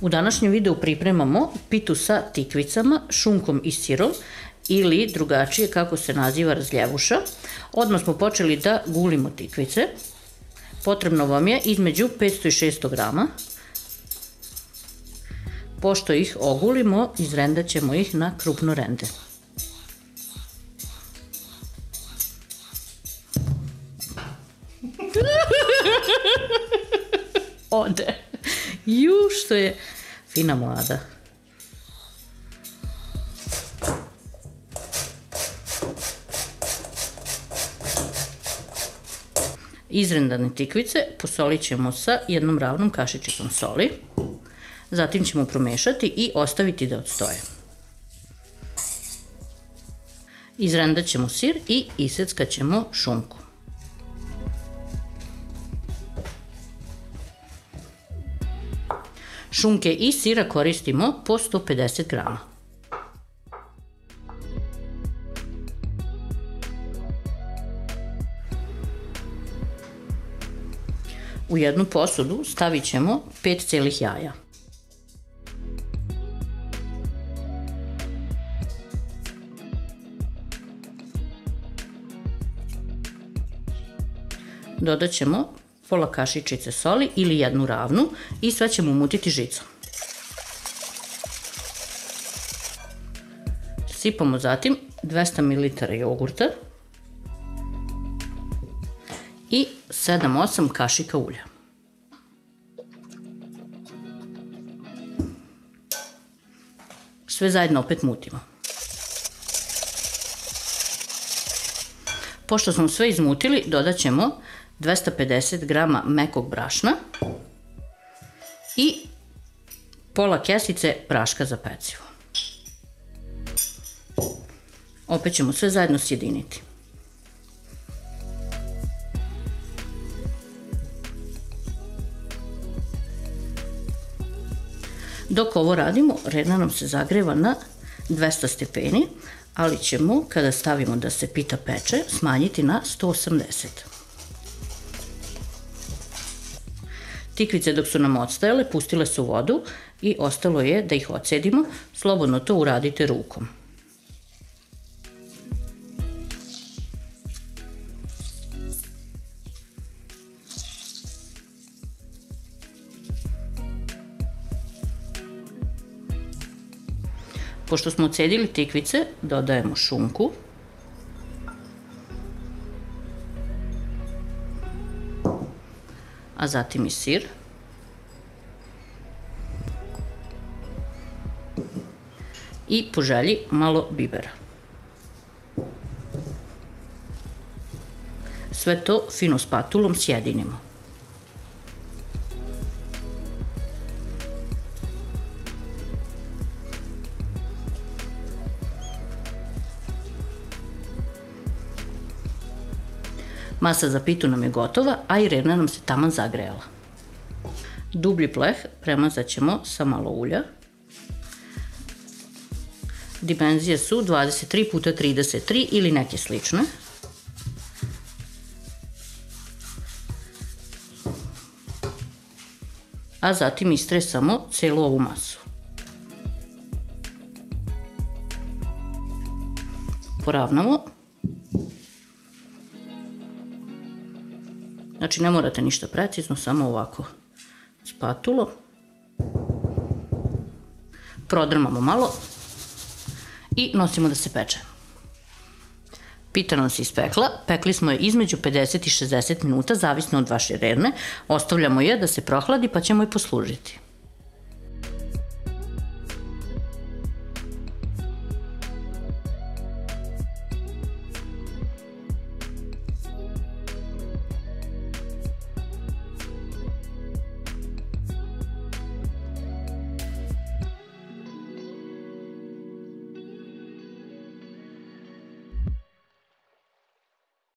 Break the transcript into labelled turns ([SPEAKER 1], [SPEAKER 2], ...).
[SPEAKER 1] U današnjem videu pripremamo pitu sa tikvicama, šunkom i sirom ili drugačije kako se naziva razljevuša. Odmah smo počeli da gulimo tikvice. Potrebno vam je između 500 i 600 grama. Pošto ih ogulimo, izrendat ćemo ih na krupno rende. Ode. Ju, što je fina mlada. Izrendane tikvice posolit ćemo sa jednom ravnom kašičicom soli. Zatim ćemo promešati i ostaviti da odstoje. Izrendat ćemo sir i iseckat ćemo šunku. Šunke i sira koristimo po 150 grama. U jednu posudu stavit ćemo 5 celih jaja. Dodat ćemo pola kašičice soli ili jednu ravnu i sve ćemo umutiti žicom. Sipamo zatim 200 ml jogurta i 7-8 kašika ulja. Sve zajedno opet mutimo. Pošto smo sve izmutili, dodat ćemo 250 grama mekog brašna i pola kesice praška za pecivo. Opet ćemo sve zajedno sjediniti. Dok ovo radimo, redna nam se zagreva na 200 stepeni, ali ćemo, kada stavimo da se pita peče, smanjiti na 180. Tikvice dok su nam odstajale, pustile su vodu i ostalo je da ih ocedimo. Slobodno to uradite rukom. Pošto smo ocedili tikvice, dodajemo šunku. A zatim i sir. I po želji malo bibera. Sve to fino spatulom sjedinimo. Masa za pitu nam je gotova, a i revna nam se taman zagrejala. Dublji pleh premazat ćemo sa malo ulja. Dimenzije su 23 x 33 ili neke slične. A zatim istresamo celu ovu masu. Poravnamo Znači ne morate ništa precizno, samo ovako spatulo. Prodrmamo malo i nosimo da se peče. Pita nam se ispekla, pekli smo je između 50 i 60 minuta, zavisno od vaše rerne. Ostavljamo je da se prohladi pa ćemo je poslužiti.